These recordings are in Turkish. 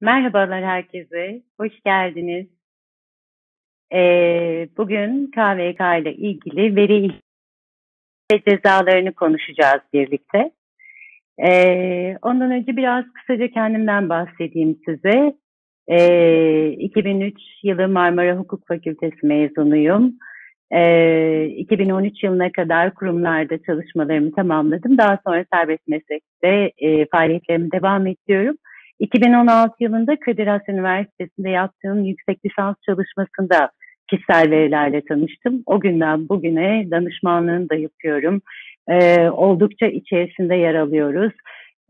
Merhabalar herkese, hoş geldiniz. Ee, bugün KVK ile ilgili veri ve cezalarını konuşacağız birlikte. Ee, ondan önce biraz kısaca kendimden bahsedeyim size. Ee, 2003 yılı Marmara Hukuk Fakültesi mezunuyum. Ee, 2013 yılına kadar kurumlarda çalışmalarımı tamamladım. Daha sonra serbest meslekte e, faaliyetlerimi devam ediyorum. 2016 yılında Kadir Has Üniversitesi'nde yaptığım yüksek lisans çalışmasında kişisel verilerle tanıştım. O günden bugüne danışmanlığını da yapıyorum. Ee, oldukça içerisinde yer alıyoruz.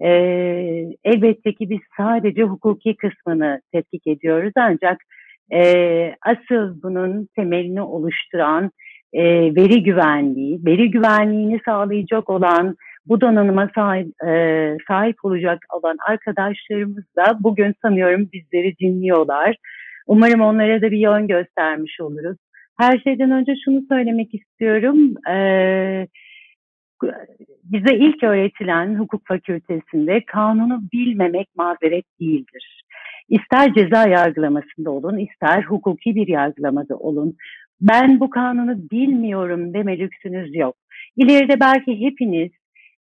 Ee, elbette ki biz sadece hukuki kısmını tetkik ediyoruz ancak e, asıl bunun temelini oluşturan e, veri güvenliği, veri güvenliğini sağlayacak olan bu donanıma sahip, e, sahip olacak olan arkadaşlarımız da bugün sanıyorum bizleri dinliyorlar. Umarım onlara da bir yön göstermiş oluruz. Her şeyden önce şunu söylemek istiyorum. Ee, bize ilk öğretilen hukuk fakültesinde kanunu bilmemek mazeret değildir. İster ceza yargılamasında olun, ister hukuki bir yargılamada olun. Ben bu kanunu bilmiyorum deme lüksünüz yok. İleride belki hepiniz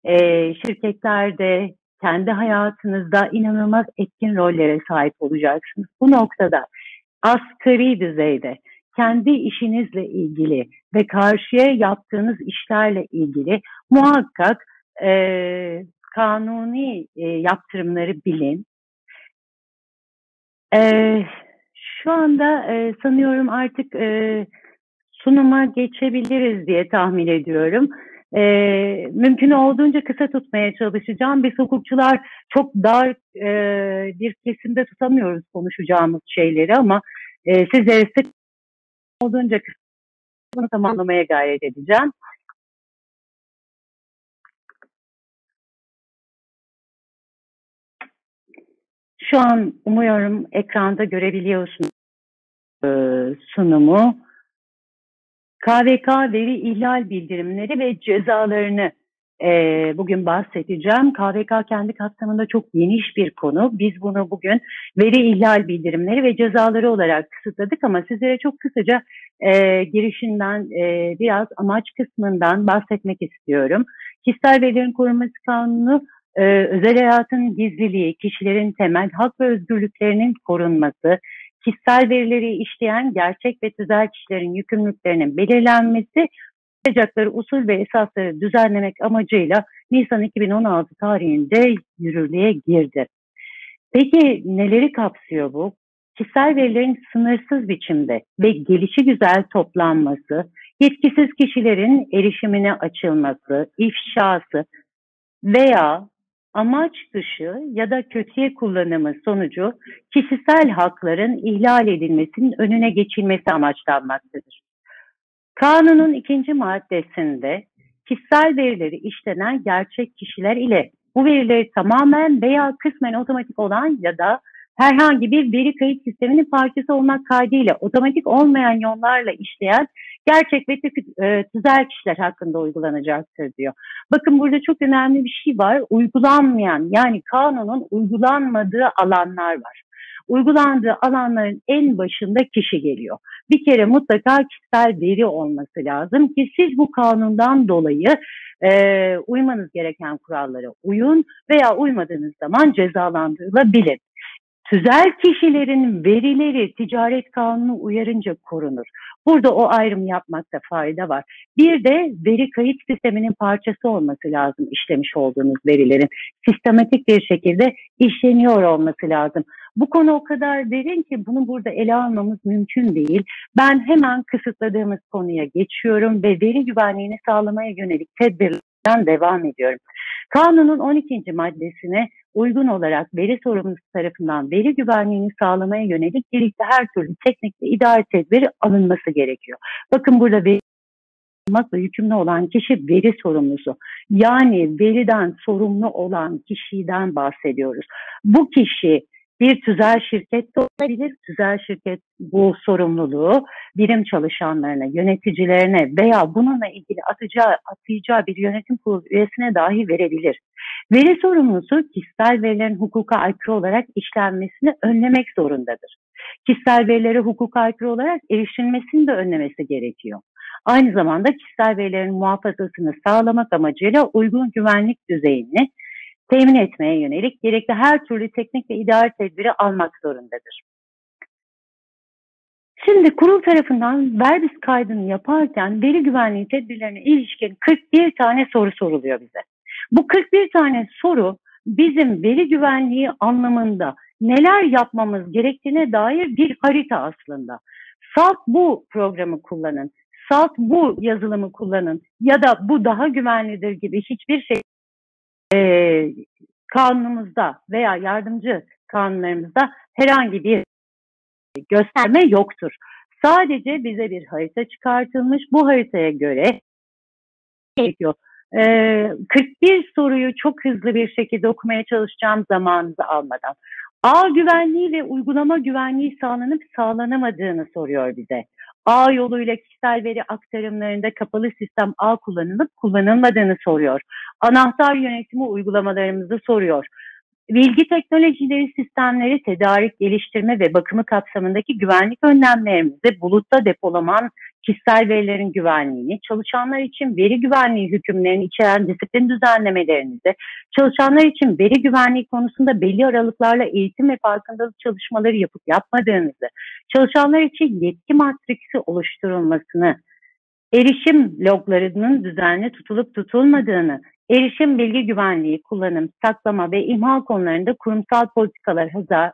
e, şirketlerde, kendi hayatınızda inanılmaz etkin rollere sahip olacaksınız. Bu noktada asgari düzeyde kendi işinizle ilgili ve karşıya yaptığınız işlerle ilgili muhakkak e, kanuni e, yaptırımları bilin. E, şu anda e, sanıyorum artık e, sunuma geçebiliriz diye tahmin ediyorum. E, mümkün olduğunca kısa tutmaya çalışacağım. Biz hukukçular çok dar e, bir kesimde tutamıyoruz konuşacağımız şeyleri ama e, sizlere sık olduğunca kısa bunu tamamlamaya gayret edeceğim. Şu an umuyorum ekranda görebiliyorsunuz e, sunumu. KVK veri ihlal bildirimleri ve cezalarını e, bugün bahsedeceğim. KVK kendi kapsamında çok geniş bir konu. Biz bunu bugün veri ihlal bildirimleri ve cezaları olarak kısıtladık ama sizlere çok kısaca e, girişinden e, biraz amaç kısmından bahsetmek istiyorum. Kişisel verilerin korunması kanunu e, özel hayatın gizliliği, kişilerin temel hak ve özgürlüklerinin korunması, kişisel verileri işleyen gerçek ve tüzel kişilerin yükümlülüklerinin belirlenmesi, yapacakları usul ve esasları düzenlemek amacıyla Nisan 2016 tarihinde yürürlüğe girdi. Peki neleri kapsıyor bu? Kişisel verilerin sınırsız biçimde ve gelişi güzel toplanması, yetkisiz kişilerin erişimine açılması, ifşası veya amaç dışı ya da kötüye kullanımı sonucu kişisel hakların ihlal edilmesinin önüne geçilmesi amaçlanmaktadır. Kanunun ikinci maddesinde kişisel verileri işlenen gerçek kişiler ile bu verileri tamamen veya kısmen otomatik olan ya da herhangi bir veri kayıt sisteminin parçası olmak kaydıyla otomatik olmayan yollarla işleyen gerçek ve tüzel kişiler hakkında uygulanacaktır diyor. Bakın burada çok önemli bir şey var. Uygulanmayan yani kanunun uygulanmadığı alanlar var. Uygulandığı alanların en başında kişi geliyor. Bir kere mutlaka kişisel veri olması lazım ki siz bu kanundan dolayı e, uymanız gereken kurallara uyun veya uymadığınız zaman cezalandırılabilir. Tüzel kişilerin verileri ticaret kanunu uyarınca korunur. Burada o ayrım yapmakta fayda var. Bir de veri kayıt sisteminin parçası olması lazım işlemiş olduğunuz verilerin. Sistematik bir şekilde işleniyor olması lazım. Bu konu o kadar derin ki bunu burada ele almamız mümkün değil. Ben hemen kısıtladığımız konuya geçiyorum ve veri güvenliğini sağlamaya yönelik tedbirlerden devam ediyorum. Kanunun 12. maddesine uygun olarak veri sorumlusu tarafından veri güvenliğini sağlamaya yönelik gerekli her türlü teknik ve idari tedbir alınması gerekiyor. Bakın burada veri olmakla yükümlü olan kişi veri sorumlusu. Yani veriden sorumlu olan kişiden bahsediyoruz. Bu kişi bir tüzel şirket de olabilir. Tüzel şirket bu sorumluluğu birim çalışanlarına, yöneticilerine veya bununla ilgili atacağı, atayacağı bir yönetim kurulu üyesine dahi verebilir. Veri sorumlusu kişisel verilerin hukuka aykırı olarak işlenmesini önlemek zorundadır. Kişisel verilere hukuka aykırı olarak erişilmesini de önlemesi gerekiyor. Aynı zamanda kişisel verilerin muhafazasını sağlamak amacıyla uygun güvenlik düzeyini temin etmeye yönelik gerekli her türlü teknik ve idari tedbiri almak zorundadır. Şimdi kurul tarafından verbis kaydını yaparken veri güvenliği tedbirlerine ilişkin 41 tane soru soruluyor bize. Bu 41 tane soru bizim veri güvenliği anlamında neler yapmamız gerektiğine dair bir harita aslında. Salt bu programı kullanın, salt bu yazılımı kullanın ya da bu daha güvenlidir gibi hiçbir şey e, kanunumuzda veya yardımcı kanunlarımızda herhangi bir gösterme yoktur. Sadece bize bir harita çıkartılmış. Bu haritaya göre gerekiyor. Ee, 41 soruyu çok hızlı bir şekilde okumaya çalışacağım zamanınızı almadan. Ağ güvenliği ve uygulama güvenliği sağlanıp sağlanamadığını soruyor bize. Ağ yoluyla kişisel veri aktarımlarında kapalı sistem ağ kullanılıp kullanılmadığını soruyor. Anahtar yönetimi uygulamalarımızı soruyor bilgi teknolojileri sistemleri tedarik, geliştirme ve bakımı kapsamındaki güvenlik önlemlerimizi bulutta depolaman kişisel verilerin güvenliğini, çalışanlar için veri güvenliği hükümlerini içeren disiplin düzenlemelerinizi, çalışanlar için veri güvenliği konusunda belli aralıklarla eğitim ve farkındalık çalışmaları yapıp yapmadığınızı, çalışanlar için yetki matriksi oluşturulmasını, erişim loglarının düzenli tutulup tutulmadığını, erişim bilgi güvenliği, kullanım, saklama ve imha konularında kurumsal politikalar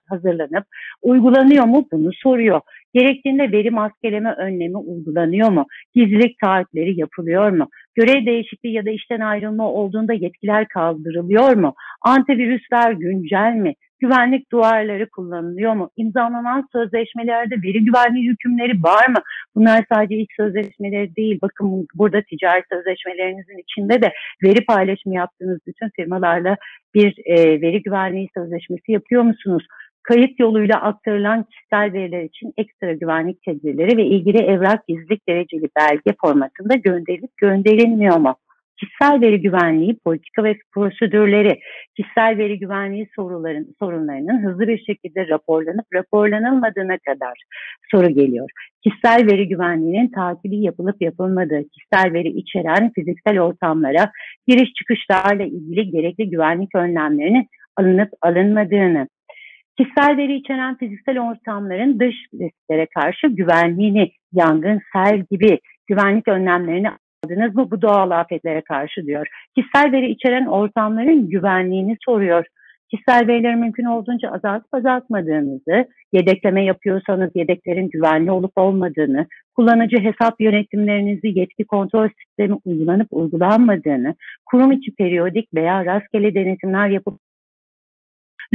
hazırlanıp uygulanıyor mu bunu soruyor. Gerektiğinde veri maskeleme önlemi uygulanıyor mu? Gizlilik taahhütleri yapılıyor mu? Görev değişikliği ya da işten ayrılma olduğunda yetkiler kaldırılıyor mu? Antivirüsler güncel mi? güvenlik duvarları kullanılıyor mu? İmzalanan sözleşmelerde veri güvenliği hükümleri var mı? Bunlar sadece ilk sözleşmeleri değil. Bakın burada ticari sözleşmelerinizin içinde de veri paylaşımı yaptığınız bütün firmalarla bir e, veri güvenliği sözleşmesi yapıyor musunuz? Kayıt yoluyla aktarılan kişisel veriler için ekstra güvenlik tedbirleri ve ilgili evrak gizlilik dereceli belge formatında gönderilip gönderilmiyor mu? kişisel veri güvenliği politika ve prosedürleri, kişisel veri güvenliği soruların, sorunlarının hızlı bir şekilde raporlanıp raporlanılmadığına kadar soru geliyor. Kişisel veri güvenliğinin takibi yapılıp yapılmadığı, kişisel veri içeren fiziksel ortamlara giriş çıkışlarla ilgili gerekli güvenlik önlemlerinin alınıp alınmadığını, kişisel veri içeren fiziksel ortamların dış risklere karşı güvenliğini, yangın, sel gibi güvenlik önlemlerini aldınız mı bu doğal afetlere karşı diyor. Kişisel veri içeren ortamların güvenliğini soruyor. Kişisel verileri mümkün olduğunca azaltıp azaltmadığınızı, yedekleme yapıyorsanız yedeklerin güvenli olup olmadığını, kullanıcı hesap yönetimlerinizi yetki kontrol sistemi uygulanıp uygulanmadığını, kurum içi periyodik veya rastgele denetimler yapıp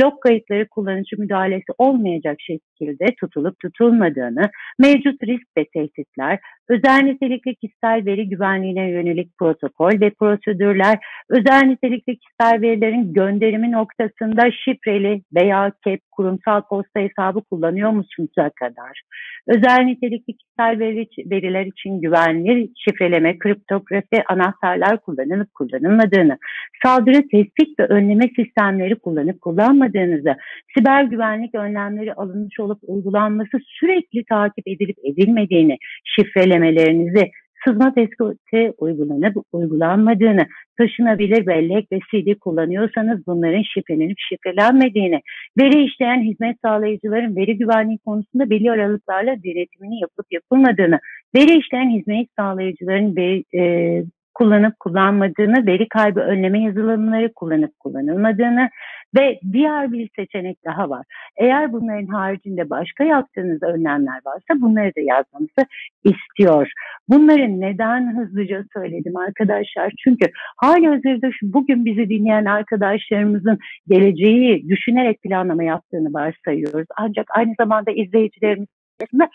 log kayıtları kullanıcı müdahalesi olmayacak şekilde tutulup tutulmadığını, mevcut risk ve tehditler, özel nitelikli kişisel veri güvenliğine yönelik protokol ve prosedürler, özel nitelikli kişisel verilerin gönderimi noktasında şifreli veya KEP kurumsal posta hesabı kullanıyor musunuz'a kadar, özel nitelikli kişisel veri, veriler için güvenli şifreleme, kriptografi anahtarlar kullanılıp kullanılmadığını, saldırı tespit ve önleme sistemleri kullanıp kullanmadığınızı, siber güvenlik önlemleri alınmış olup uygulanması sürekli takip edilip edilmediğini, şifrelemelerinizi sızma tespiti uygulanıp uygulanmadığını, taşınabilir bellek ve CD kullanıyorsanız bunların şifrelenip şifrelenmediğini, veri işleyen hizmet sağlayıcıların veri güvenliği konusunda belli aralıklarla denetimini yapıp yapılmadığını, veri işleyen hizmet sağlayıcıların veri, e, kullanıp kullanmadığını, veri kaybı önleme yazılımları kullanıp kullanılmadığını ve diğer bir seçenek daha var. Eğer bunların haricinde başka yaptığınız önlemler varsa bunları da yazmanızı istiyor. Bunları neden hızlıca söyledim arkadaşlar? Çünkü hali hazırda şu, bugün bizi dinleyen arkadaşlarımızın geleceği düşünerek planlama yaptığını varsayıyoruz. Ancak aynı zamanda izleyicilerimiz arasında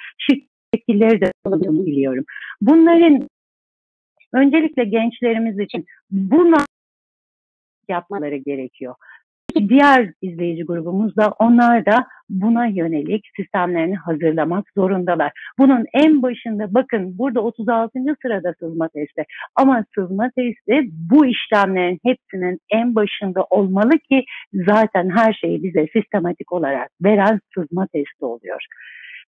şekilleri de olduğunu biliyorum. Bunların öncelikle gençlerimiz için bunu yapmaları gerekiyor. Diğer izleyici grubumuz da onlar da buna yönelik sistemlerini hazırlamak zorundalar. Bunun en başında bakın burada 36. sırada sızma testi ama sızma testi bu işlemlerin hepsinin en başında olmalı ki zaten her şeyi bize sistematik olarak veren sızma testi oluyor.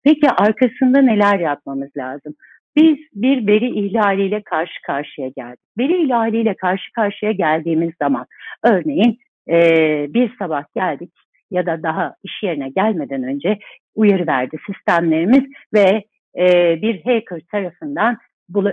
Peki arkasında neler yapmamız lazım? Biz bir veri ihlaliyle karşı karşıya geldik. Veri ihlaliyle karşı karşıya geldiğimiz zaman örneğin e, bir sabah geldik ya da daha iş yerine gelmeden önce uyarı verdi sistemlerimiz ve e, bir hacker tarafından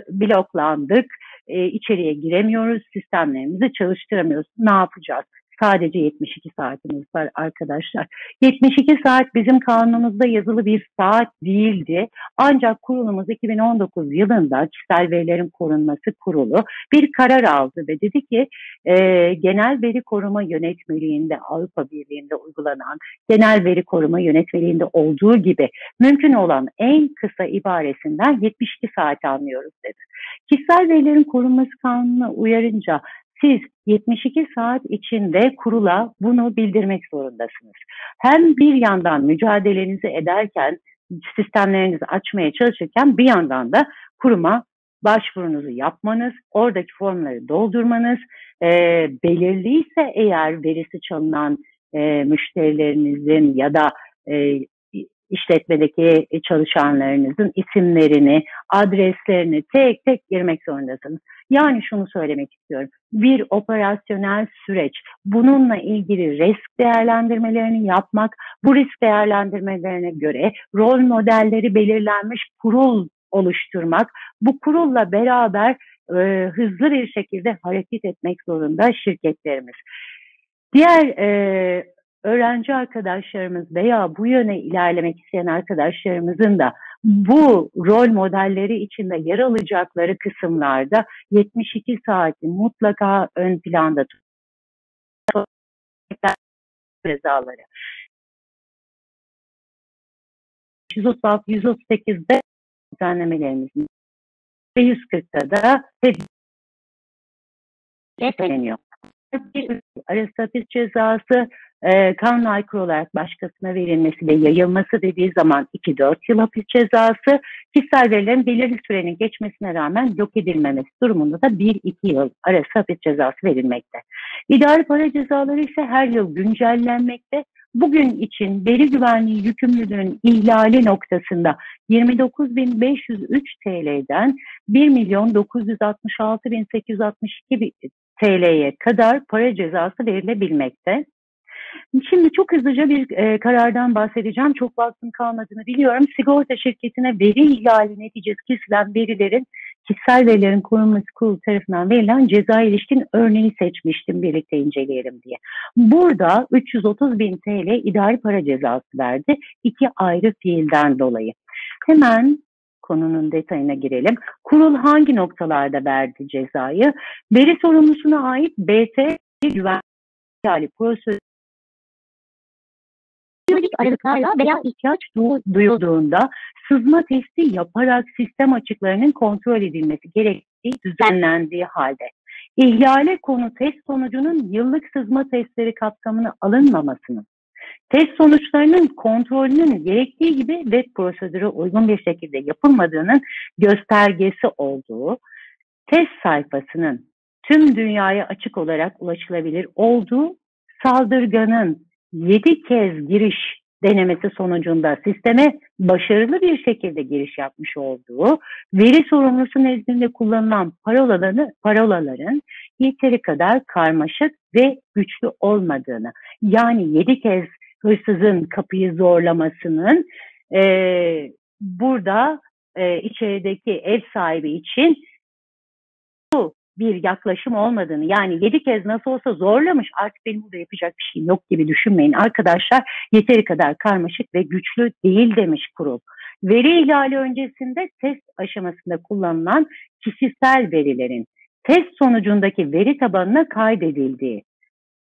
bloklandık, e, içeriye giremiyoruz, sistemlerimizi çalıştıramıyoruz. Ne yapacağız? Sadece 72 saatimiz var arkadaşlar. 72 saat bizim kanunumuzda yazılı bir saat değildi. Ancak kurulumuz 2019 yılında kişisel verilerin korunması kurulu bir karar aldı ve dedi ki e, genel veri koruma yönetmeliğinde Avrupa Birliği'nde uygulanan genel veri koruma yönetmeliğinde olduğu gibi mümkün olan en kısa ibaresinden 72 saat anlıyoruz dedi. Kişisel verilerin korunması kanununa uyarınca siz 72 saat içinde kurula bunu bildirmek zorundasınız. Hem bir yandan mücadelenizi ederken, sistemlerinizi açmaya çalışırken bir yandan da kuruma başvurunuzu yapmanız, oradaki formları doldurmanız, e, belirliyse eğer verisi çalınan e, müşterilerinizin ya da e, işletmedeki çalışanlarınızın isimlerini, adreslerini tek tek girmek zorundasınız. Yani şunu söylemek istiyorum. Bir operasyonel süreç. Bununla ilgili risk değerlendirmelerini yapmak, bu risk değerlendirmelerine göre rol modelleri belirlenmiş kurul oluşturmak, bu kurulla beraber e, hızlı bir şekilde hareket etmek zorunda şirketlerimiz. Diğer e, öğrenci arkadaşlarımız veya bu yöne ilerlemek isteyen arkadaşlarımızın da bu rol modelleri içinde yer alacakları kısımlarda 72 saati mutlaka ön planda tutmak cezaları. 136 138'de düzenlemelerimiz ve 140'da da hedefleniyor. Arası hapis cezası e, kanuna aykırı olarak başkasına verilmesi ve yayılması dediği zaman 2-4 yıl hapis cezası, kişisel verilerin belirli sürenin geçmesine rağmen yok edilmemesi durumunda da 1-2 yıl arası hapis cezası verilmekte. İdari para cezaları ise her yıl güncellenmekte. Bugün için veri güvenliği yükümlülüğünün ihlali noktasında 29.503 TL'den 1.966.862 TL'ye kadar para cezası verilebilmekte. Şimdi çok hızlıca bir e, karardan bahsedeceğim. Çok vaktim kalmadığını biliyorum. Sigorta şirketine veri ihlali neticesi kesilen verilerin kişisel verilerin korunması kurulu tarafından verilen ceza ilişkin örneği seçmiştim birlikte inceleyelim diye. Burada 330 bin TL idari para cezası verdi. iki ayrı fiilden dolayı. Hemen konunun detayına girelim. Kurul hangi noktalarda verdi cezayı? Veri sorumlusuna ait BT güvenlik prosedürü periyodik aralıklarla veya ihtiyaç duyulduğunda sızma testi yaparak sistem açıklarının kontrol edilmesi gerektiği düzenlendiği halde ihlale konu test sonucunun yıllık sızma testleri kapsamına alınmamasının, test sonuçlarının kontrolünün gerektiği gibi web prosedürü uygun bir şekilde yapılmadığının göstergesi olduğu, test sayfasının tüm dünyaya açık olarak ulaşılabilir olduğu, saldırganın 7 kez giriş denemesi sonucunda sisteme başarılı bir şekilde giriş yapmış olduğu, veri sorumlusu nezdinde kullanılan parolalarını, parolaların yeteri kadar karmaşık ve güçlü olmadığını, yani 7 kez hırsızın kapıyı zorlamasının e, burada e, içerideki ev sahibi için bir yaklaşım olmadığını yani yedi kez nasıl olsa zorlamış artık benim burada yapacak bir şeyim yok gibi düşünmeyin. Arkadaşlar yeteri kadar karmaşık ve güçlü değil demiş kurul. Veri ihlali öncesinde test aşamasında kullanılan kişisel verilerin test sonucundaki veri tabanına kaydedildiği,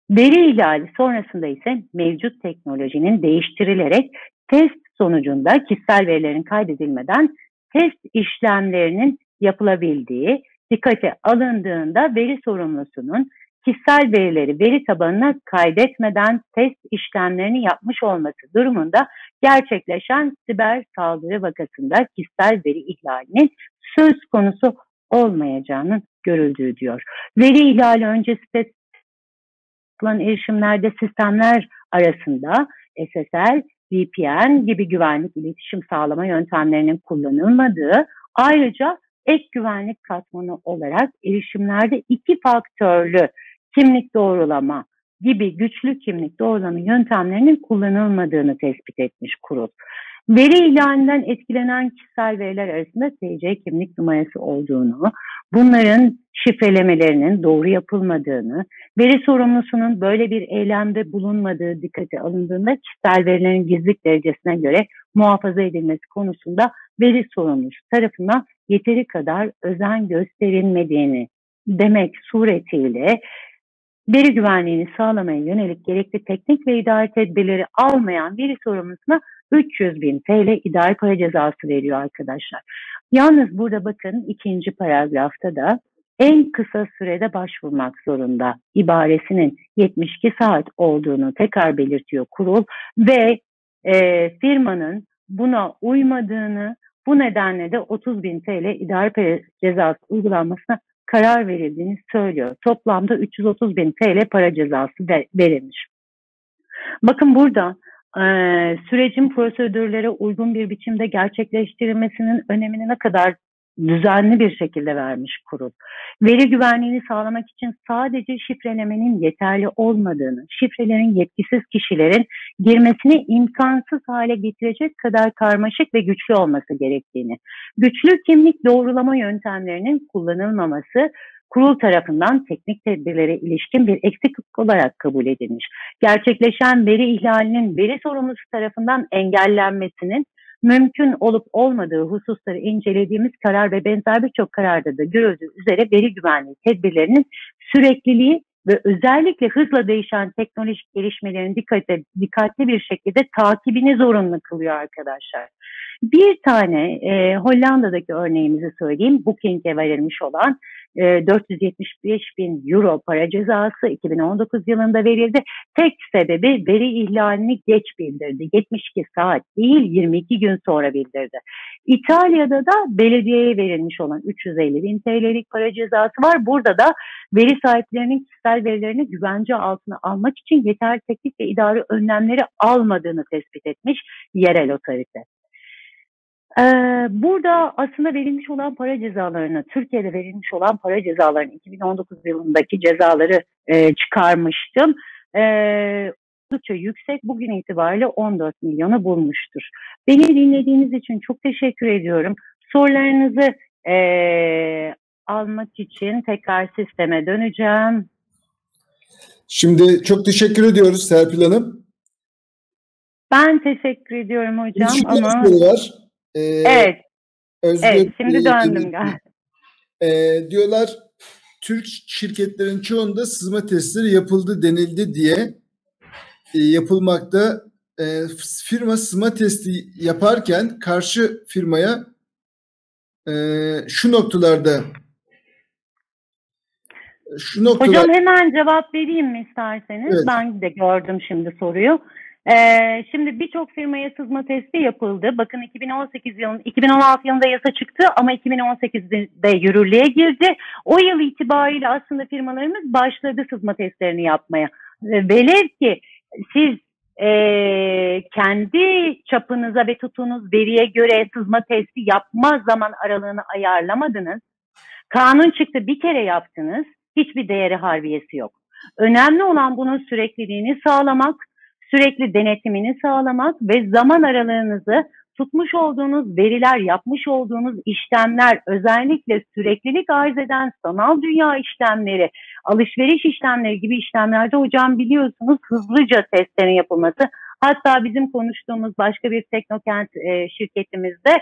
veri ihlali sonrasında ise mevcut teknolojinin değiştirilerek test sonucunda kişisel verilerin kaydedilmeden test işlemlerinin yapılabildiği, dikkate alındığında veri sorumlusunun kişisel verileri veri tabanına kaydetmeden test işlemlerini yapmış olması durumunda gerçekleşen siber saldırı vakasında kişisel veri ihlalinin söz konusu olmayacağının görüldüğü diyor. Veri ihlali öncesi yapılan erişimlerde sistemler arasında SSL, VPN gibi güvenlik iletişim sağlama yöntemlerinin kullanılmadığı, ayrıca ek güvenlik katmanı olarak erişimlerde iki faktörlü kimlik doğrulama gibi güçlü kimlik doğrulama yöntemlerinin kullanılmadığını tespit etmiş kurul. Veri ihlalinden etkilenen kişisel veriler arasında TC kimlik numarası olduğunu, bunların şifrelemelerinin doğru yapılmadığını, veri sorumlusunun böyle bir eylemde bulunmadığı dikkate alındığında kişisel verilerin gizlilik derecesine göre muhafaza edilmesi konusunda veri sorumlusu tarafından yeteri kadar özen gösterilmediğini demek suretiyle veri güvenliğini sağlamaya yönelik gerekli teknik ve idari tedbirleri almayan veri sorumlusuna 300 bin TL idari para cezası veriyor arkadaşlar. Yalnız burada bakın ikinci paragrafta da en kısa sürede başvurmak zorunda ibaresinin 72 saat olduğunu tekrar belirtiyor kurul ve e, firmanın buna uymadığını bu nedenle de 30 bin TL para cezası uygulanmasına karar verildiğini söylüyor. Toplamda 330 bin TL para cezası verilmiş. Bakın burada e, sürecin prosedürlere uygun bir biçimde gerçekleştirilmesinin önemini ne kadar düzenli bir şekilde vermiş kurul. Veri güvenliğini sağlamak için sadece şifrelemenin yeterli olmadığını, şifrelerin yetkisiz kişilerin girmesini imkansız hale getirecek kadar karmaşık ve güçlü olması gerektiğini, güçlü kimlik doğrulama yöntemlerinin kullanılmaması kurul tarafından teknik tedbirlere ilişkin bir eksiklik olarak kabul edilmiş. Gerçekleşen veri ihlalinin veri sorumlusu tarafından engellenmesinin mümkün olup olmadığı hususları incelediğimiz karar ve benzer birçok kararda da görüldüğü üzere veri güvenliği tedbirlerinin sürekliliği ve özellikle hızla değişen teknolojik gelişmelerin dikkate, dikkatli bir şekilde takibini zorunlu kılıyor arkadaşlar. Bir tane e, Hollanda'daki örneğimizi söyleyeyim. Booking'e verilmiş olan 475 ee, bin euro para cezası 2019 yılında verildi. Tek sebebi veri ihlalini geç bildirdi. 72 saat değil 22 gün sonra bildirdi. İtalya'da da belediyeye verilmiş olan 350 bin TL'lik para cezası var. Burada da veri sahiplerinin kişisel verilerini güvence altına almak için yeterli teknik ve idari önlemleri almadığını tespit etmiş yerel otorite. Ee, burada aslında verilmiş olan para cezalarını, Türkiye'de verilmiş olan para cezalarını 2019 yılındaki cezaları e, çıkarmıştım. E, oldukça yüksek. Bugün itibariyle 14 milyonu bulmuştur. Beni dinlediğiniz için çok teşekkür ediyorum. Sorularınızı e, almak için tekrar sisteme döneceğim. Şimdi çok teşekkür ediyoruz Serpil Hanım. Ben teşekkür ediyorum hocam. Üç ama... var. Ee, evet. Özgür, evet, şimdi döndüm galiba. E, diyorlar Türk şirketlerin çoğunda sızma testleri yapıldı denildi diye e, yapılmakta. E, firma sızma testi yaparken karşı firmaya e, şu noktalarda şu noktalar... Hocam hemen cevap vereyim mi isterseniz? Evet. Ben de gördüm şimdi soruyu. Ee, şimdi birçok firmaya sızma testi yapıldı. Bakın 2018 yılın 2016 yılında yasa çıktı ama 2018'de yürürlüğe girdi. O yıl itibariyle aslında firmalarımız başladı sızma testlerini yapmaya. Velev ki siz e, kendi çapınıza ve tutunuz veriye göre sızma testi yapma zaman aralığını ayarlamadınız. Kanun çıktı bir kere yaptınız. Hiçbir değeri harbiyesi yok. Önemli olan bunun sürekliliğini sağlamak sürekli denetimini sağlamak ve zaman aralığınızı tutmuş olduğunuz veriler, yapmış olduğunuz işlemler, özellikle süreklilik arz eden sanal dünya işlemleri, alışveriş işlemleri gibi işlemlerde hocam biliyorsunuz hızlıca testlerin yapılması. Hatta bizim konuştuğumuz başka bir teknokent e, şirketimizde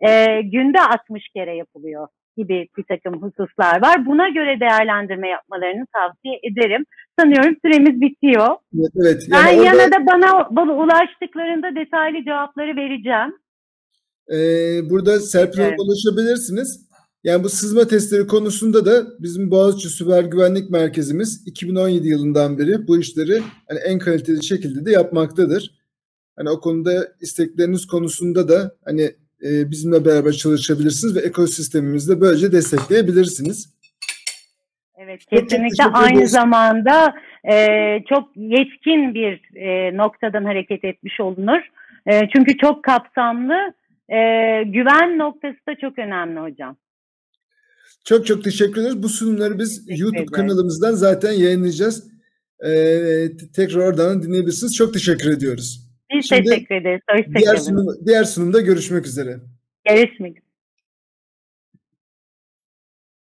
e, günde 60 kere yapılıyor gibi bir takım hususlar var. Buna göre değerlendirme yapmalarını tavsiye ederim. Sanıyorum süremiz bitiyor. Evet, evet. Yani ben orada... yana da bana, bana ulaştıklarında detaylı cevapları vereceğim. Ee, burada Serpil evet. ulaşabilirsiniz. Yani bu sızma testleri konusunda da bizim Boğaziçi Süper Güvenlik Merkezimiz 2017 yılından beri bu işleri hani en kaliteli şekilde de yapmaktadır. Hani o konuda istekleriniz konusunda da hani e, bizimle beraber çalışabilirsiniz ve ekosistemimizi de böylece destekleyebilirsiniz. Evet kesinlikle aynı zamanda e, çok yetkin bir e, noktadan hareket etmiş olunur. E, çünkü çok kapsamlı e, güven noktası da çok önemli hocam. Çok çok teşekkür ederiz. Bu sunumları biz teşekkür YouTube ederim. kanalımızdan zaten yayınlayacağız. Ee, tekrar oradan dinleyebilirsiniz. Çok teşekkür ediyoruz. Biz Şimdi teşekkür ederiz. Diğer, sunum, diğer sunumda görüşmek üzere. Görüşmek üzere.